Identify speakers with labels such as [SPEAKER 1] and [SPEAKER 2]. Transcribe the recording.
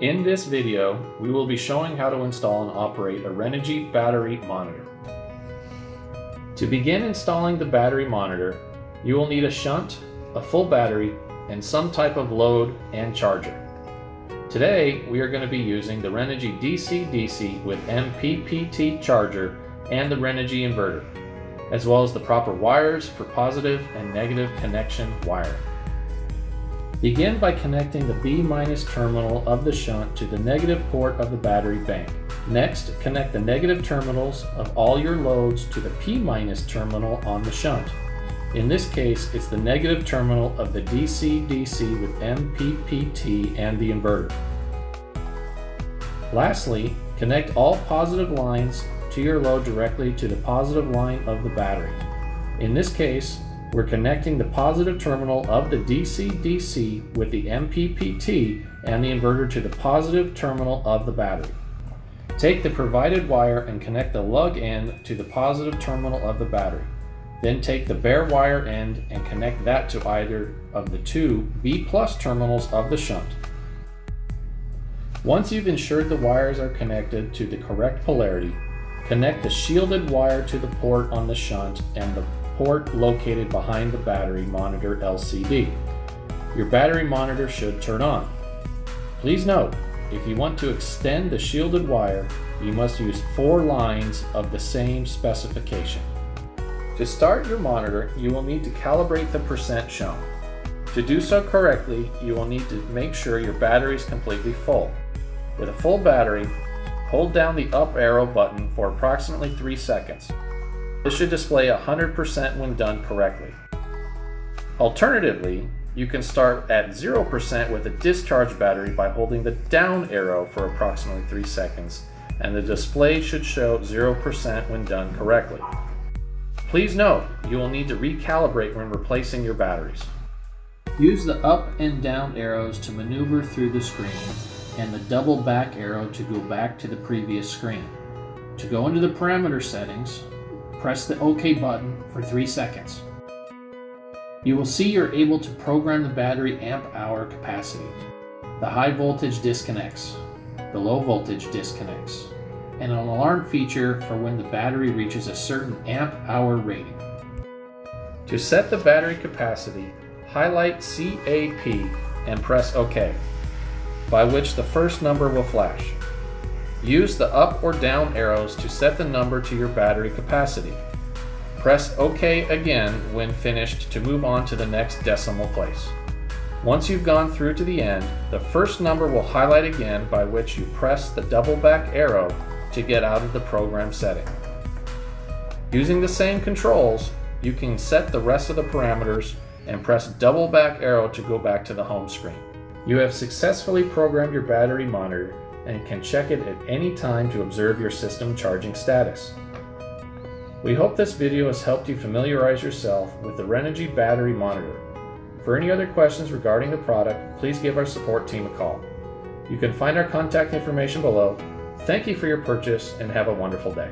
[SPEAKER 1] In this video, we will be showing how to install and operate a Renogy battery monitor. To begin installing the battery monitor, you will need a shunt, a full battery, and some type of load and charger. Today, we are going to be using the Renogy DC-DC with MPPT charger and the Renogy inverter, as well as the proper wires for positive and negative connection wiring. Begin by connecting the B- terminal of the shunt to the negative port of the battery bank. Next, connect the negative terminals of all your loads to the P- terminal on the shunt. In this case, it's the negative terminal of the DC-DC with MPPT and the inverter. Lastly, connect all positive lines to your load directly to the positive line of the battery. In this case, we're connecting the positive terminal of the DC-DC with the MPPT and the inverter to the positive terminal of the battery. Take the provided wire and connect the lug end to the positive terminal of the battery. Then take the bare wire end and connect that to either of the two B plus terminals of the shunt. Once you've ensured the wires are connected to the correct polarity, connect the shielded wire to the port on the shunt and the port located behind the battery monitor LCD. Your battery monitor should turn on. Please note, if you want to extend the shielded wire, you must use four lines of the same specification. To start your monitor, you will need to calibrate the percent shown. To do so correctly, you will need to make sure your battery is completely full. With a full battery, hold down the up arrow button for approximately 3 seconds. This should display 100% when done correctly. Alternatively, you can start at 0% with a discharge battery by holding the down arrow for approximately 3 seconds, and the display should show 0% when done correctly. Please note, you will need to recalibrate when replacing your batteries. Use the up and down arrows to maneuver through the screen, and the double back arrow to go back to the previous screen. To go into the parameter settings, press the OK button for 3 seconds. You will see you're able to program the battery amp hour capacity. The high voltage disconnects, the low voltage disconnects, and an alarm feature for when the battery reaches a certain amp hour rating. To set the battery capacity, highlight CAP and press OK, by which the first number will flash. Use the up or down arrows to set the number to your battery capacity. Press OK again when finished to move on to the next decimal place. Once you've gone through to the end, the first number will highlight again by which you press the double back arrow to get out of the program setting. Using the same controls, you can set the rest of the parameters and press double back arrow to go back to the home screen. You have successfully programmed your battery monitor and can check it at any time to observe your system charging status. We hope this video has helped you familiarize yourself with the Renogy battery monitor. For any other questions regarding the product, please give our support team a call. You can find our contact information below. Thank you for your purchase and have a wonderful day.